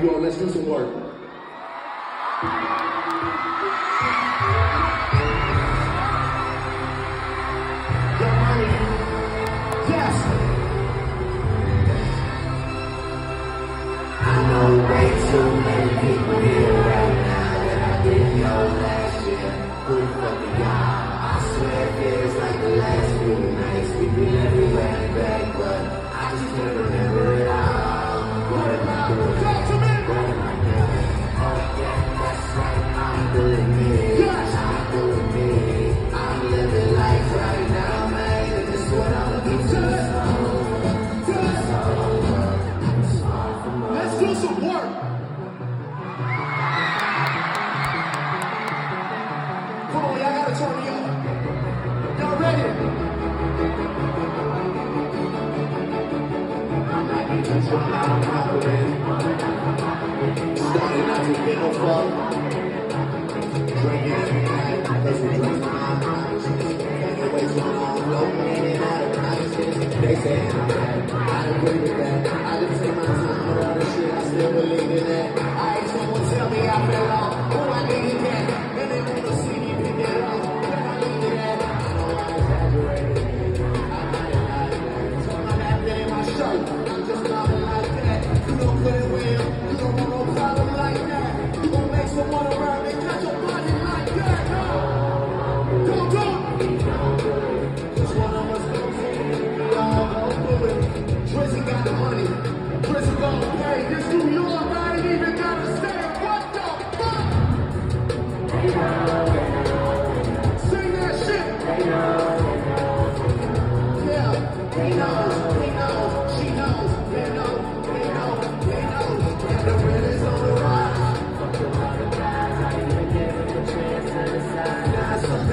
do some work. Starting out no. Drinking out of. They say I'm bad, I agree with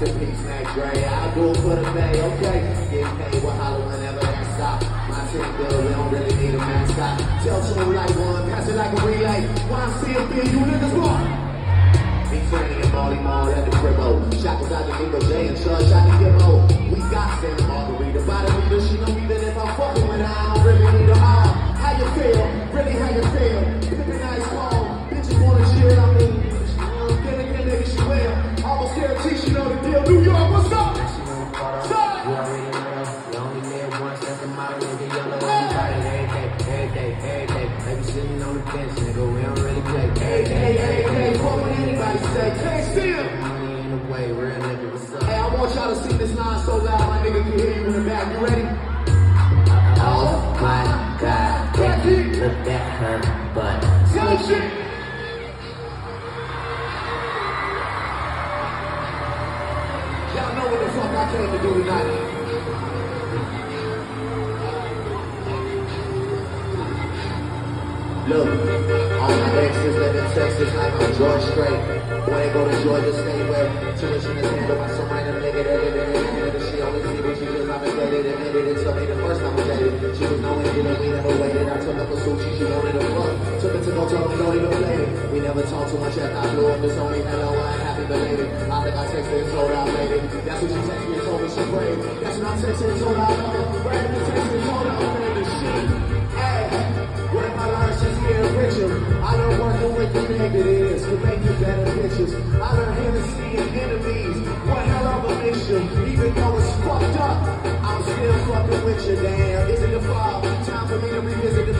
rest in peace. I'll do it for the Bay, okay? Getting paid, we'll holler whenever that stop. My team good, we don't really need a mascot. Tell two like one, pass it like a relay. Why I big, you niggas what? Big Fanny and Baltimore at the cribbo. Oh. Shot was out the Nico J and Chuck shit. Y'all know what the fuck I came to do tonight. Look, all my exes live in Texas like I'm George Strait. Boy, go to Georgia State where tuition is handled by some random nigga that live in Canada. She only see what she obligated, admitted it to me the first time we dated. She was knowing you know we never. For sushi, she wanted to fuck. Took her to go to don't even play it. We never talked too much after I blew up. It's only hello, I ain't happy belated. I think I texted and told made it. That's what she texted and told me she prayed. That's what I texted and told her I'm. Hey, what if I learned since getting richer? I working with the negatives to make you better pictures. I learned Hennessy and enemies. What hell of a mixture. Even though it's fucked up, I'm still fucking with you, damn. Is it the fall? Time for me to revisit the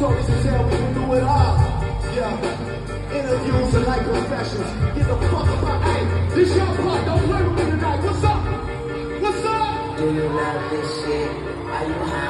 Stories to tell, we can do it all. Yeah. Interviews are like confessions. Get the fuck up out. Hey, this your part. Don't play with me tonight. What's up? What's up? Do you love this shit? Are you high